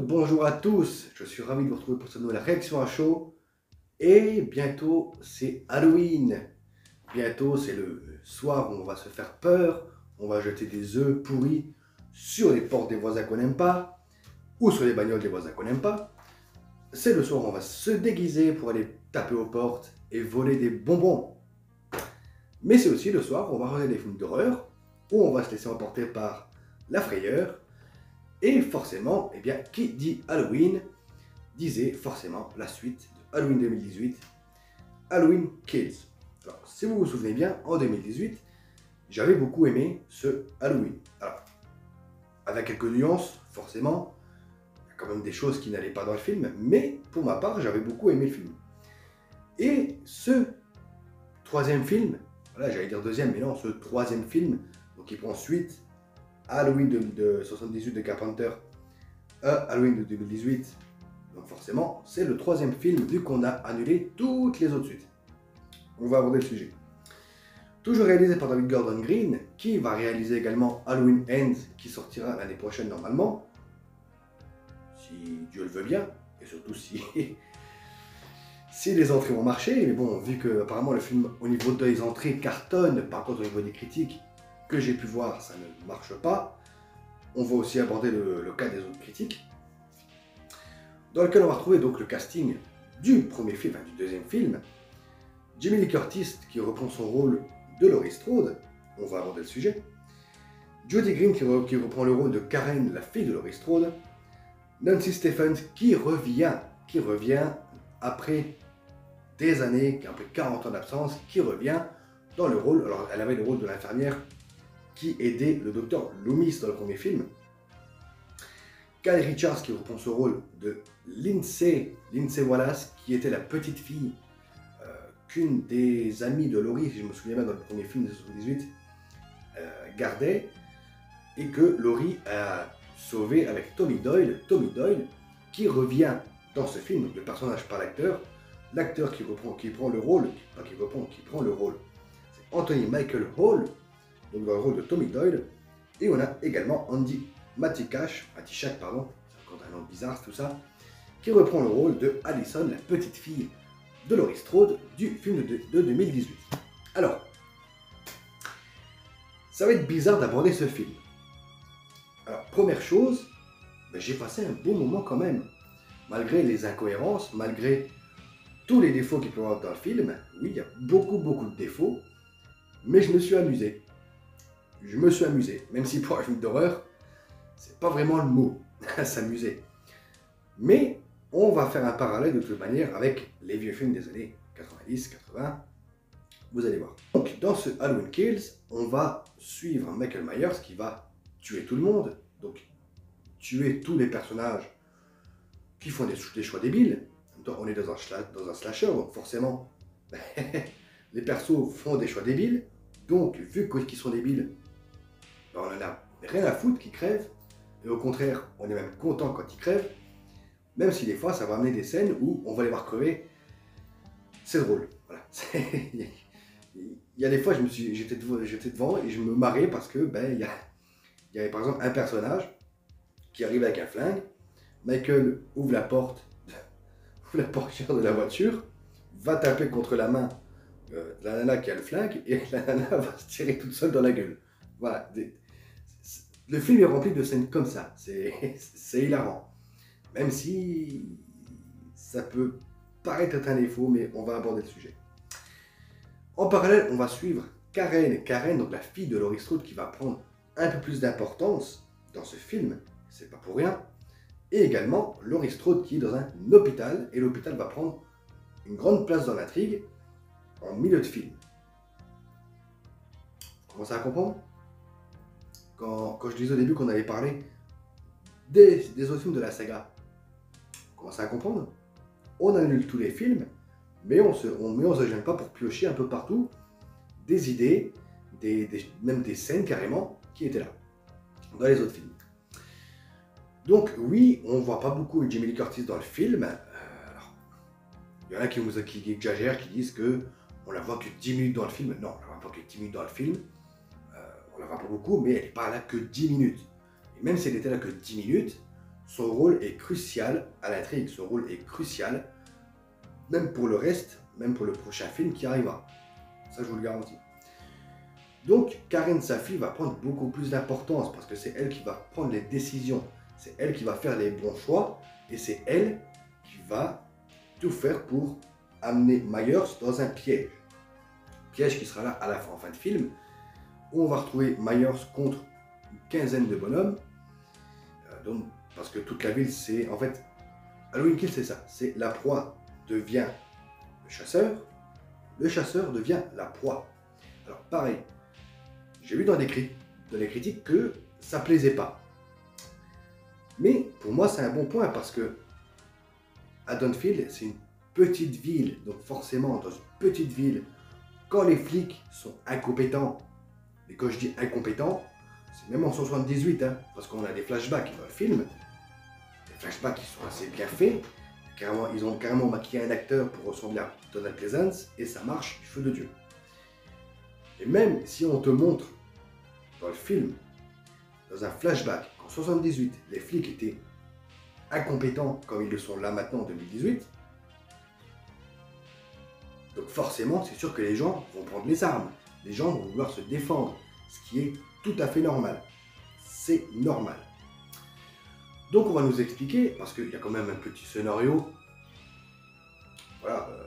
Bonjour à tous. Je suis ravi de vous retrouver pour cette nouvelle réaction à chaud. Et bientôt, c'est Halloween. Bientôt, c'est le soir où on va se faire peur. On va jeter des œufs pourris sur les portes des voisins qu'on n'aime pas ou sur les bagnoles des voisins qu'on n'aime pas. C'est le soir où on va se déguiser pour aller taper aux portes et voler des bonbons. Mais c'est aussi le soir où on va regarder des films d'horreur où on va se laisser emporter par la frayeur et forcément, eh bien, qui dit Halloween disait forcément la suite de Halloween 2018, Halloween Kills. Alors, si vous vous souvenez bien, en 2018, j'avais beaucoup aimé ce Halloween. Alors, avec quelques nuances, forcément, il y a quand même des choses qui n'allaient pas dans le film, mais pour ma part, j'avais beaucoup aimé le film. Et ce troisième film, voilà, j'allais dire deuxième, mais non, ce troisième film, donc il prend suite Halloween de, 78 de Carpenter, Halloween de 2018. Donc forcément, c'est le troisième film vu qu'on a annulé toutes les autres suites. On va aborder le sujet. Toujours réalisé par David Gordon Green, qui va réaliser également Halloween Ends, qui sortira l'année prochaine normalement, si Dieu le veut bien, et surtout si, si les entrées vont marcher. Mais bon, vu que apparemment le film au niveau des entrées cartonne, par contre au niveau des critiques, j'ai pu voir, ça ne marche pas. On va aussi aborder le, cas des autres critiques, dans lequel on va retrouver donc le casting du premier film, du deuxième film. Jimmy Lee Curtis qui reprend son rôle de Laurie Strode, on va aborder le sujet. Jodie Green qui, reprend le rôle de Karen, la fille de Laurie Strode. Nancy Stephens qui revient, qui revient après des années, après 40 ans d'absence, qui revient dans le rôle, alors elle avait le rôle de l'infirmière qui aidait le docteur Loomis dans le premier film. Kyle Richards qui reprend ce rôle de Lindsay, Lindsay Wallace, qui était la petite fille euh, qu'une des amies de Laurie, si je me souviens bien dans le premier film de 1978, euh, gardait, et que Laurie a sauvé avec Tommy Doyle. Tommy Doyle qui revient dans ce film, le personnage par l'acteur, l'acteur qui reprend, qui prend le rôle, qui reprend, qui prend le rôle, c'est Anthony Michael Hall, donc dans le rôle de Tommy Doyle. Et on a également Andy Matikash, Matishak, pardon, c'est encore un nom bizarre tout ça, qui reprend le rôle de Allison, la petite fille de Laurie Strode du film de, 2018. Alors, ça va être bizarre d'aborder ce film. Alors, première chose, ben, j'ai passé un bon moment quand même. Malgré les incohérences, malgré tous les défauts qu'il peut y avoir dans le film, oui, il y a beaucoup, beaucoup de défauts, mais je me suis amusé je me suis amusé. Même si pour un film d'horreur, c'est pas vraiment le mot, s'amuser. Mais on va faire un parallèle de toute manière avec les vieux films des années 90, 80. Vous allez voir. Donc, dans ce Halloween Kills, on va suivre Michael Myers qui va tuer tout le monde. Donc, tuer tous les personnages qui font des, choix débiles. On est dans un, dans un slasher, donc forcément, les persos font des choix débiles. Donc, vu qu'ils sont débiles, ben, on en a rien à foutre qu'ils crèvent. Et au contraire, on est même content quand ils crèvent. Même si des fois, ça va amener des scènes où on va les voir crever. C'est drôle. Il y a des fois, j'étais devant, et je me marrais parce que ben, il, y, il y avait par exemple un personnage qui arrive avec un flingue. Michael ouvre la porte, la portière de la voiture, va taper contre la main euh, de la nana qui a le flingue et la nana va se tirer toute seule dans la gueule. Voilà, le film est rempli de scènes comme ça. C'est hilarant. Même si ça peut paraître être un défaut, mais on va aborder le sujet. En parallèle, on va suivre Karen. Karen, donc la fille de Laurie Strode, qui va prendre un peu plus d'importance dans ce film. C'est pas pour rien. Et également Laurie Strode qui est dans un hôpital. Et l'hôpital va prendre une grande place dans l'intrigue en milieu de film. Comment ça à comprendre? Quand, je disais au début qu'on avait parlé des, autres films de la saga, on commence à comprendre. On annule tous les films, mais on se, se gêne pas pour piocher un peu partout des idées, même des scènes carrément qui étaient là, dans les autres films. Donc oui, on voit pas beaucoup Jamie Lee Curtis dans le film. Euh, il y en a qui exagèrent, qui disent que on la voit que 10 minutes dans le film. Non, on la voit pas que 10 minutes dans le film on la voit pas beaucoup, mais elle n'est pas là que 10 minutes. Et même si elle était là que 10 minutes, son rôle est crucial à l'intrigue, son rôle est crucial, même pour le reste, même pour le prochain film qui arrivera. Ça, je vous le garantis. Donc, Karen Safi va prendre beaucoup plus d'importance parce que c'est elle qui va prendre les décisions, c'est elle qui va faire les bons choix et c'est elle qui va tout faire pour amener Myers dans un piège. Piège qui sera là à la fin, en fin de film, on va retrouver Myers contre une quinzaine de bonhommes. Euh, donc, parce que toute la ville, c'est en fait Halloween Kill, c'est ça. C'est la proie devient le chasseur, le chasseur devient la proie. Alors pareil, j'ai vu dans les, dans les critiques que ça plaisait pas. Mais pour moi, c'est un bon point parce que Haddonfield, c'est une petite ville. Donc forcément, dans une petite ville, quand les flics sont incompétents, et quand je dis incompétents, c'est même en 78, hein, parce qu'on a des flashbacks dans le film, des flashbacks qui sont assez bien faits, carrément, ils ont carrément maquillé un acteur pour ressembler à Donald Pleasance, et ça marche du feu de Dieu. Et même si on te montre dans le film, dans un flashback, qu'en 78, les flics étaient incompétents comme ils le sont là maintenant en 2018, donc forcément, c'est sûr que les gens vont prendre les armes. Les gens vont vouloir se défendre, ce qui est tout à fait normal. C'est normal. Donc on va nous expliquer, parce qu'il y a quand même un petit scénario. Voilà, euh,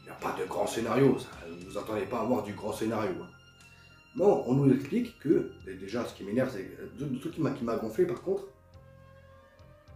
il n'y a pas de grand scénario, vous attendez pas à avoir du grand scénario. Hein. Bon, on nous explique que, déjà ce qui m'énerve, c'est le truc qui m'a gonflé par contre,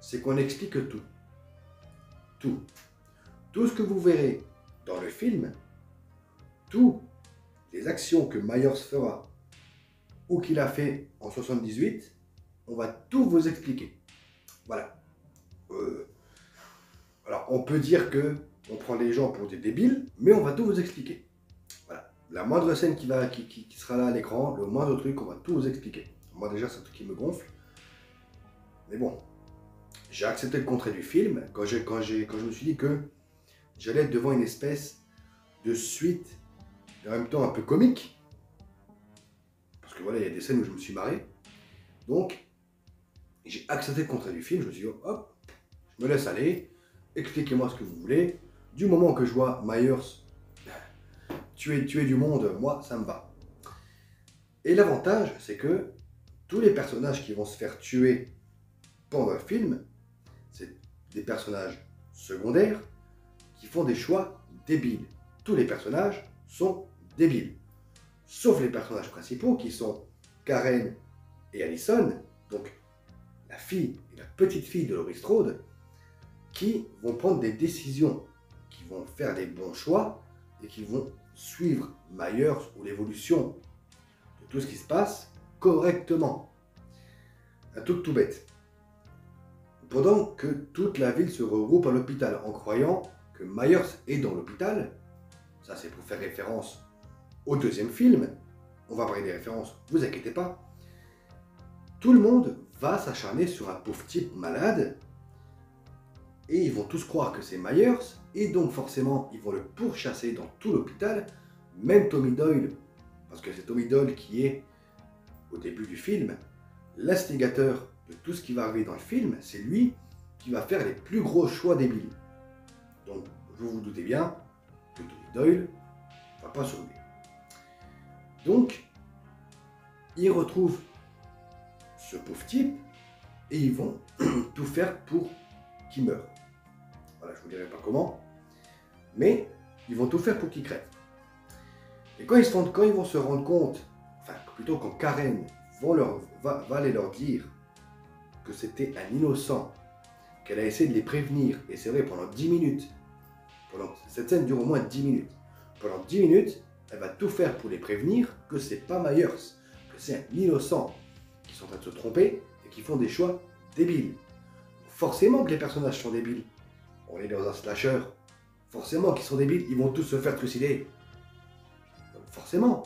c'est qu'on explique tout. Tout. Tout ce que vous verrez dans le film, toutes les actions que Myers fera ou qu'il a fait en 78, on va tout vous expliquer. Voilà. Euh, alors, on peut dire que on prend les gens pour des débiles, mais on va tout vous expliquer. Voilà. La moindre scène qui, sera là à l'écran, le moindre truc, on va tout vous expliquer. Moi, déjà, c'est un truc qui me gonfle. Mais bon, j'ai accepté le contrat du film quand, quand, quand je me suis dit que j'allais être devant une espèce de suite, en même temps un peu comique. Parce que voilà, il y a des scènes où je me suis marré. Donc, j'ai accepté le contrat du film. Je me suis dit, hop, je me laisse aller. Expliquez-moi ce que vous voulez. Du moment que je vois Myers tuer, tuer du monde, moi, ça me va. Et l'avantage, c'est que tous les personnages qui vont se faire tuer pendant le film, c'est des personnages secondaires qui font des choix débiles. Tous les personnages sont débiles. Sauf les personnages principaux qui sont Karen et Allison, donc la fille et la petite fille de Laurie Strode, qui vont prendre des décisions, qui vont faire des bons choix et qui vont suivre Myers ou l'évolution de tout ce qui se passe correctement. Un truc tout bête. Pendant que toute la ville se regroupe à l'hôpital en croyant que Myers est dans l'hôpital, ça c'est pour faire référence au deuxième film, on va parler des références, vous inquiétez pas, tout le monde va s'acharner sur un pauvre type malade, et ils vont tous croire que c'est Myers, et donc forcément ils vont le pourchasser dans tout l'hôpital, même Tommy Doyle, parce que c'est Tommy Doyle qui est, au début du film, l'instigateur de tout ce qui va arriver dans le film, c'est lui qui va faire les plus gros choix débiles. Donc, vous vous doutez bien que Tommy Doyle ne va pas survivre. Donc, ils retrouvent ce pauvre type et ils vont tout faire pour qu'il meure. Voilà, je ne vous dirai pas comment, mais ils vont tout faire pour qu'il crève. Et quand ils, se quand ils vont se rendre compte, enfin plutôt quand Karen va, va aller leur dire que c'était un innocent, qu'elle a essayé de les prévenir, et c'est vrai pendant 10 minutes, cette scène dure au moins 10 minutes. Pendant 10 minutes, elle va tout faire pour les prévenir que c'est pas Myers, que c'est un innocent qui sont en train de se tromper et qui font des choix débiles. Forcément que les personnages sont débiles. On est dans un slasher. Forcément qu'ils sont débiles, ils vont tous se faire trucider. forcément.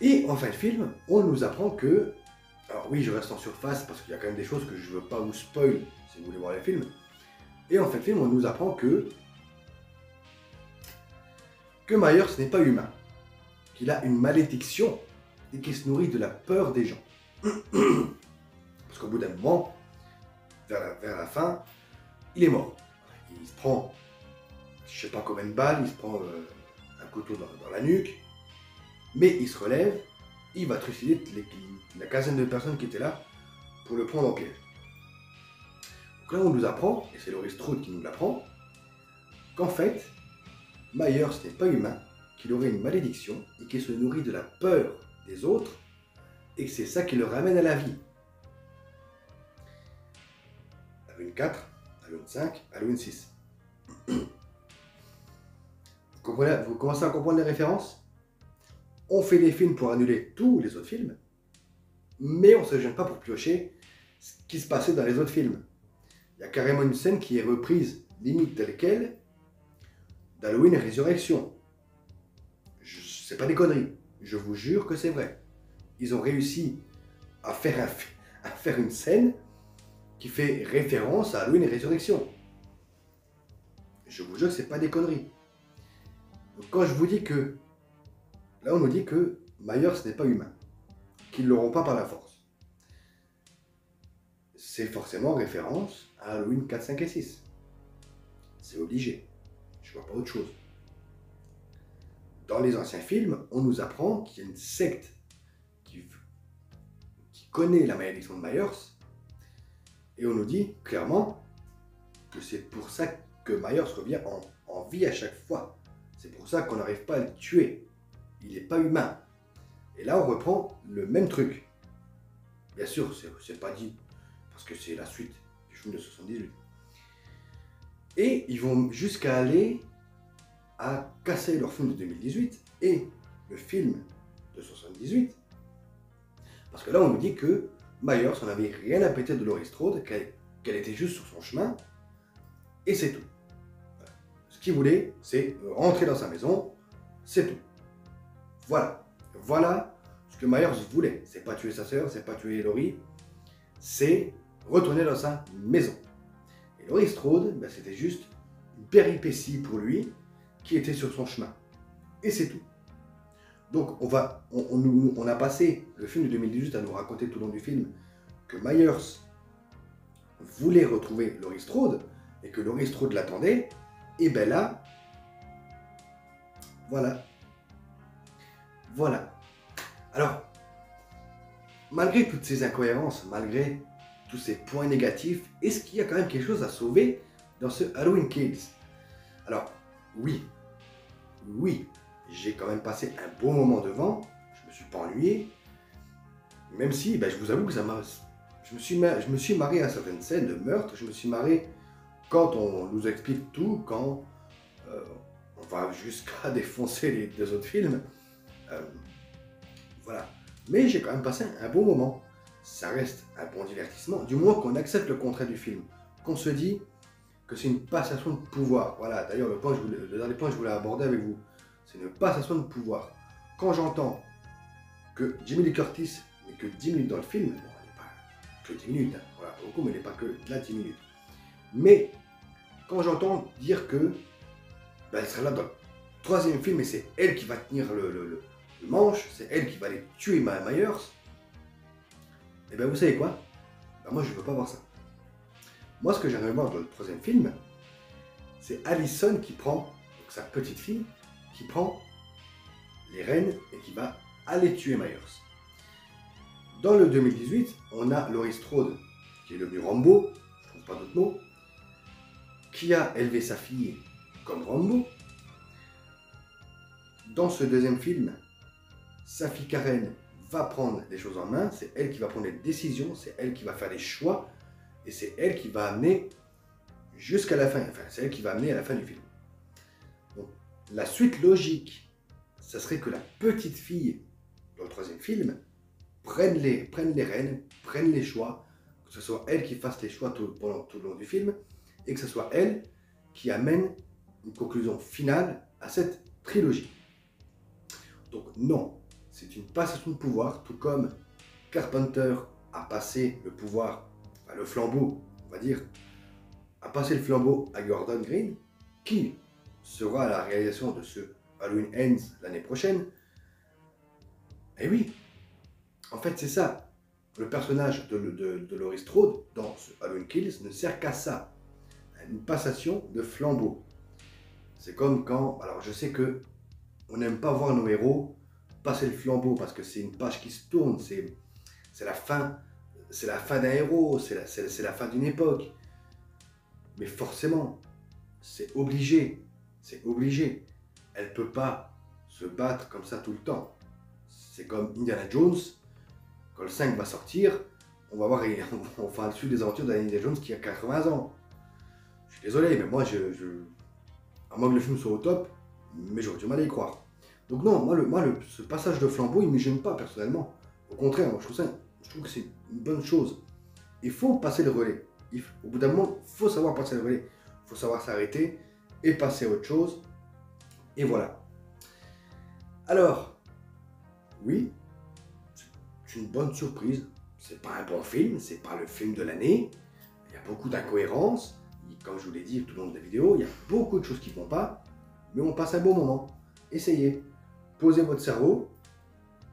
Et en fin de film, on nous apprend que. Alors oui, je reste en surface parce qu'il y a quand même des choses que je ne veux pas vous spoil si vous voulez voir les films. Et en fait, le film, on nous apprend que que Myers n'est pas humain, qu'il a une malédiction et qu'il se nourrit de la peur des gens. Parce qu'au bout d'un moment, vers la, fin, il est mort. Il se prend, je sais pas combien de balles, il se prend euh, un couteau dans, la nuque, mais il se relève, il va trucider la quinzaine de personnes qui étaient là pour le prendre en piège. Donc là, on nous apprend, et c'est Laurie Strode qui nous l'apprend, qu'en fait, Myers n'est pas humain, qu'il aurait une malédiction et qu'il se nourrit de la peur des autres et que c'est ça qui le ramène à la vie. Halloween 4, Halloween 5, Halloween 6. Vous, vous commencez à comprendre les références? On fait des films pour annuler tous les autres films, mais on ne se gêne pas pour piocher ce qui se passait dans les autres films. Il y a carrément une scène qui est reprise, limite telle quelle, d'Halloween Résurrection. C'est pas des conneries. Je vous jure que c'est vrai. Ils ont réussi à faire, un à faire une scène qui fait référence à Halloween Résurrection. Je vous jure que c'est pas des conneries. Donc quand je vous dis que. Là, on nous dit que Myers n'est pas humain. Qu'ils l'auront pas par la force. C'est forcément référence à Halloween 4, 5 et 6. C'est obligé. Je vois pas autre chose. Dans les anciens films, on nous apprend qu'il y a une secte qui, connaît la malédiction de Myers. Et on nous dit clairement que c'est pour ça que Myers revient en, vie à chaque fois. C'est pour ça qu'on n'arrive pas à le tuer. Il n'est pas humain. Et là, on reprend le même truc. Bien sûr, c'est pas dit, parce que c'est la suite du film de 78. Et ils vont jusqu'à aller à casser leur film de 2018 et le film de 78. Parce que là, on nous dit que Myers on avait rien à péter de Laurie Strode, qu'elle était juste sur son chemin, et c'est tout. Ce qu'il voulait, c'est rentrer dans sa maison, c'est tout. Voilà. Voilà ce que Myers voulait. C'est pas tuer sa sœur, c'est pas tuer Laurie, c'est retourner dans sa maison. Et Laurie Strode, ben, c'était juste une péripétie pour lui qui était sur son chemin. Et c'est tout. Donc on, va, on, a passé le film de 2018 à nous raconter tout au long du film que Myers voulait retrouver Laurie Strode et que Laurie Strode l'attendait. Et ben là, voilà. Voilà. Alors, malgré toutes ces incohérences, malgré tous ces points négatifs, est-ce qu'il y a quand même quelque chose à sauver dans ce Halloween Kills? Alors, oui, oui, j'ai quand même passé un bon moment devant, je me suis pas ennuyé, même si, ben, je vous avoue que ça m'a... Je me, suis, je me suis marré à certaines scènes de meurtre, je me suis marré quand on nous explique tout, quand euh, on va jusqu'à défoncer les deux autres films. Euh, voilà. Mais j'ai quand même passé un bon moment. Ça reste un bon divertissement, du moins qu'on accepte le contraire du film, qu'on se dit que c'est une passation de pouvoir. Voilà, d'ailleurs, le, point dernier point que je voulais aborder avec vous, c'est une passation de pouvoir. Quand j'entends que Jimmy Lee Curtis n'est que 10 minutes dans le film, bon, elle n'est pas que 10 minutes, hein, voilà, beaucoup, mais elle n'est pas que la 10 minutes. Mais quand j'entends dire que ben, elle sera là dans le troisième film et c'est elle qui va tenir le, manche, c'est elle qui va aller tuer Myers, et bien vous savez quoi? Ben, Moi je veux pas voir ça. Moi ce que j'aimerais voir dans le troisième film, c'est Allison qui prend, donc sa petite fille, qui prend les rênes et qui va aller tuer Myers. Dans le 2018, on a Laurie Strode, qui est devenu Rambo, je trouve pas d'autre mot, qui a élevé sa fille comme Rambo. Dans ce deuxième film, sa fille Karen va prendre les choses en main, c'est elle qui va prendre les décisions, c'est elle qui va faire les choix, et c'est elle qui va amener jusqu'à la fin, enfin c'est elle qui va amener à la fin du film. La suite logique, ça serait que la petite fille dans le troisième film prenne les, prenne les rênes, prenne les choix, que ce soit elle qui fasse les choix tout, pendant tout le long du film, et que ce soit elle qui amène une conclusion finale à cette trilogie. Donc non, c'est une passation de pouvoir, tout comme Carpenter a passé le pouvoir, enfin, le flambeau, on va dire, a passé le flambeau à Gordon Green, qui sera à la réalisation de ce Halloween Ends l'année prochaine. Et oui, en fait c'est ça. le personnage de, de, de Laurie Strode dans ce Halloween Kills ne sert qu'à ça, à une passation de flambeau. C'est comme quand, alors je sais que on n'aime pas voir nos héros passer le flambeau parce que c'est une page qui se tourne, c'est la fin, c'est la fin d'un héros, c'est la, fin d'une époque. Mais forcément, c'est obligé, c'est obligé. Elle peut pas se battre comme ça tout le temps. C'est comme Indiana Jones, quand le 5 va sortir, on va voir, on va dessus des aventures d'Indiana Jones qui a 80 ans. Je suis désolé, mais moi, je, à moins que le film soit au top, mais j'aurais du mal à y croire. Donc non, moi, le, le, ce passage de flambeau, il ne me gêne pas personnellement. Au contraire, je trouve, que c'est bonne chose. Il faut passer le relais. au bout d'un moment, il faut savoir passer le relais. Il faut savoir s'arrêter et passer à autre chose. Et voilà. Alors, oui, c'est une bonne surprise. C'est pas un bon film, c'est pas le film de l'année. Il y a beaucoup d'incohérences. Comme je vous l'ai dit tout le long de la vidéo, il y a beaucoup de choses qui ne vont pas. Mais on passe un bon moment. Essayez. Posez votre cerveau.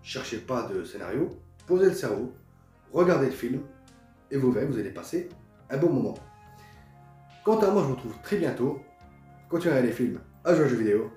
Cherchez pas de scénario. Posez le cerveau. Regardez le film. Et vous verrez, vous allez passer un bon moment. Quant à moi, je vous retrouve très bientôt. Continuez les films, à jouer aux jeux vidéo.